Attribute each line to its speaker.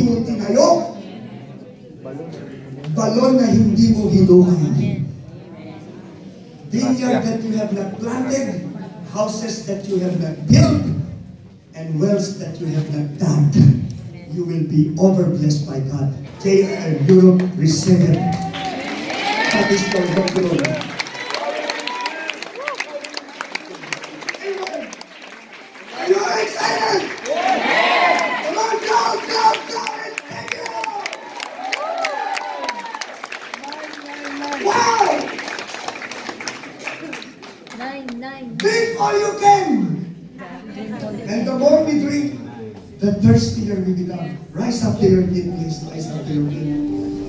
Speaker 1: hindi mo tinayo. Balon na hindi mo hinuhay. Vineyard that you have not planted, houses that you have not built, and wells that you have not dug. You will be overblessed by God. JR Europe, receive it. That is the word of the Lord. Are you excited? Come Wow!
Speaker 2: Nine, nine.
Speaker 1: Drink all you can! And the more we drink, the thirstier we become. Rise up to your feet, please. Rise up to your feet.